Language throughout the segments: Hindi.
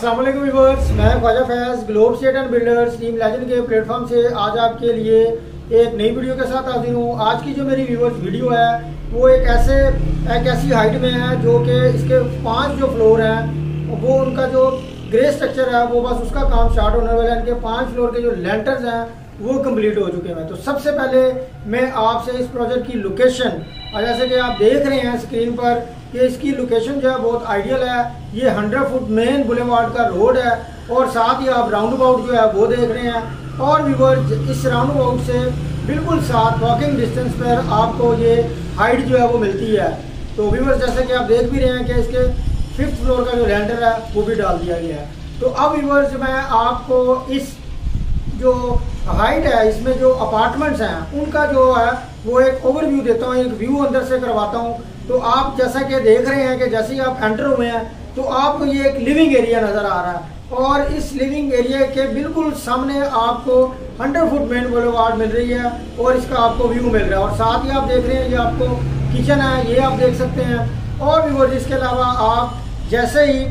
अस्सलाम व्यूवर्स मैं Khwaja Faiz globe state and builders team legend के प्लेटफॉर्म से आज आपके लिए एक नई वीडियो के साथ हाजिर हूँ। आज की जो मेरी व्यूवर्स वीडियो है, वो एक ऐसे, एक ऐसी हाइट में है जो कि इसके पाँच जो फ्लोर हैं, वो उनका जो ग्रे स्ट्रक्चर है, वो बस उसका काम स्टार्ट होने वाला है। इनके पाँच फ्लोर के जो लेंटर्स हैं, वो कंप्लीट हो चुके हैं। तो सबसे पहले मैं आपसे इस प्रोजेक्ट की लोकेशन और जैसे कि आप देख रहे हैं स्क्रीन पर कि इसकी लोकेशन जो है बहुत आइडियल है। ये 100 फुट मेन बुलेवार्ड का रोड है और साथ ही आप राउंड अबाउट जो है वो देख रहे हैं। और व्यूवर इस राउंड अबाउट से बिल्कुल साथ वॉकिंग डिस्टेंस पर आपको ये हाइट जो है वो मिलती है। तो व्यूवर्स जैसे कि आप देख भी रहे हैं कि इसके फिफ्थ फ्लोर का जो लैंडर है, वो भी डाल दिया गया है। तो अब व्यूवर्स मैं आपको इस जो हाइट है, इसमें जो अपार्टमेंट्स हैं, उनका जो है वो एक ओवरव्यू देता हूँ, एक व्यू अंदर से करवाता हूँ। तो आप जैसा कि देख रहे हैं कि जैसे ही आप एंटर हुए हैं तो आपको ये एक लिविंग एरिया नज़र आ रहा है। और इस लिविंग एरिया के बिल्कुल सामने आपको 100 फुट मेन बोलोवार्ड मिल रही है और इसका आपको व्यू मिल रहा है। और साथ ही आप देख रहे हैं, ये आपको किचन है, ये आप देख सकते हैं। और भी वो जिसके अलावा आप जैसे ही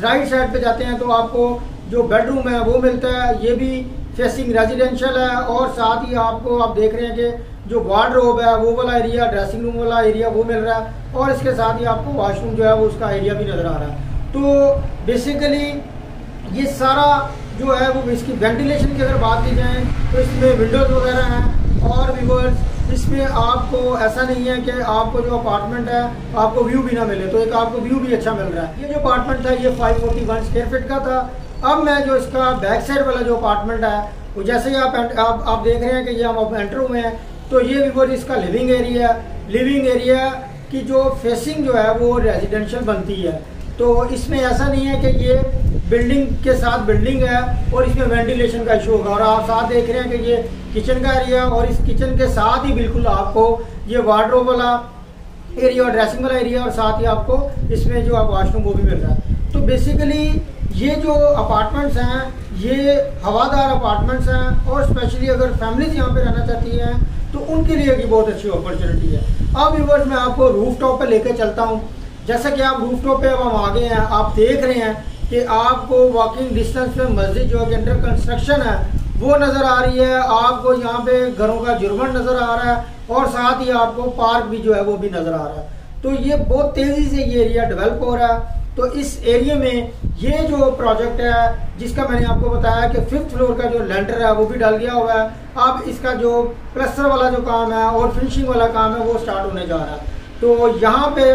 राइट साइड पे जाते हैं तो आपको जो बेडरूम है, वो मिलता है। ये भी फेसिंग रेजिडेंशियल है और साथ ही आपको, आप देख रहे हैं कि जो वार्डरोब है, वो वाला एरिया ड्रेसिंग रूम वाला एरिया वो मिल रहा है और इसके साथ ही आपको वाशरूम जो है, वो उसका एरिया भी नज़र आ रहा है। तो बेसिकली ये सारा जो है, वो इसकी वेंटिलेशन की अगर बात की जाए तो इसमें विंडोज़ वगैरह हैं और व्यूवर्स इसमें आपको ऐसा नहीं है कि आपको जो अपार्टमेंट है, आपको व्यू भी ना मिले। तो एक आपको व्यू भी अच्छा मिल रहा है। ये जो अपार्टमेंट था, ये 541 स्क्वायर फीट का था। अब मैं जो इसका बैक साइड वाला जो अपार्टमेंट है वो जैसे ही आप आप, आप देख रहे हैं कि ये हम एंटर हुए हैं तो ये भी इसका लिविंग एरिया लिविंग एरिया की जो फेसिंग जो है वो रेजिडेंशियल बनती है। तो इसमें ऐसा नहीं है कि ये बिल्डिंग के साथ बिल्डिंग है और इसमें वेंटिलेशन का इशू होगा। और आप साथ देख रहे हैं कि ये किचन का एरिया और इस किचन के साथ ही बिल्कुल आपको ये वार्ड्रोब वाला एरिया और ड्रेसिंग वाला एरिया और साथ ही आपको इसमें जो आप वाशरूम वो भी मिल रहा है। तो बेसिकली ये जो अपार्टमेंट्स हैं, ये हवादार अपार्टमेंट्स हैं और स्पेशली अगर फैमिलीज़ यहाँ पे रहना चाहती हैं तो उनके लिए भी बहुत अच्छी अपॉर्चुनिटी है। अब व्यूवर्स मैं आपको रूफ टॉप पर लेकर चलता हूँ। जैसा कि आप रूफ टॉप पे अब हम आगे हैं, आप देख रहे हैं कि आपको वॉकिंग डिस्टेंस पे मस्जिद जो है अंडर कंस्ट्रक्शन है, वो नज़र आ रही है। आपको यहाँ पे घरों का जुर्मन नज़र आ रहा है और साथ ही आपको पार्क भी जो है वो भी नज़र आ रहा है। तो ये बहुत तेज़ी से ये एरिया डेवलप हो रहा है। तो इस एरिया में ये जो प्रोजेक्ट है, जिसका मैंने आपको बताया कि फिफ्थ फ्लोर का जो लेंटर है, वो भी डाल गया हुआ है। अब इसका जो प्लस्तर वाला जो काम है और फिनिशिंग वाला काम है, वो स्टार्ट होने जा रहा है। तो यहाँ पे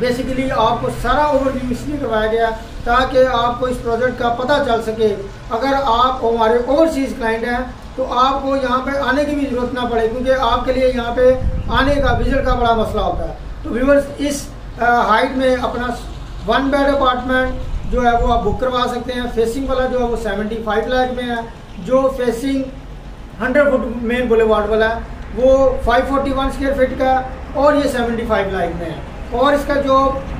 बेसिकली आपको सारा ओवरव्यू इसलिए करवाया गया ताकि आपको इस प्रोजेक्ट का पता चल सके। अगर आप हमारे ओवरसीज़ क्लाइंट हैं तो आपको यहाँ पे आने की भी ज़रूरत ना पड़े, क्योंकि आपके लिए यहाँ पे आने का विज़िट का बड़ा मसला होता है। तो व्यूवर्स इस हाइट में अपना वन बेड अपार्टमेंट जो है वो आप बुक करवा सकते हैं। फेसिंग वाला जो है वो 75 लाख में है। जो फेसिंग 100 फुट मेन बुलेवार्ड वाला है, वो 541 स्क्वायर फीट का और ये 75 लाख में है। और इसका जो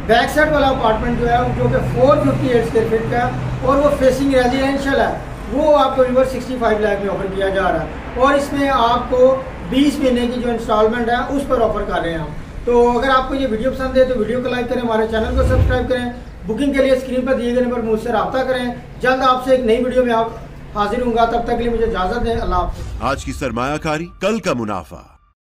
बैक साइड वाला अपार्टमेंट जो है, जो कि 458 स्क्वायर फीट का और वो फेसिंग रेजिडेंशियल है, वो आपको रिवर 65 लाख में ऑफ़र किया जा रहा है। और इसमें आपको 20 महीने की जो इंस्टॉलमेंट है, उस पर ऑफ़र कर रहे हैं हम। तो अगर आपको ये वीडियो पसंद है तो वीडियो को लाइक करें, हमारे चैनल को सब्सक्राइब करें। बुकिंग के लिए स्क्रीन पर दिए गए नंबर मुझसे रब्ता करें। जल्द आपसे एक नई वीडियो में आप हाजिर हूँ तब तक के लिए मुझे इजाज़त दें। अल्लाह आज की सरमाकारी कल का मुनाफा।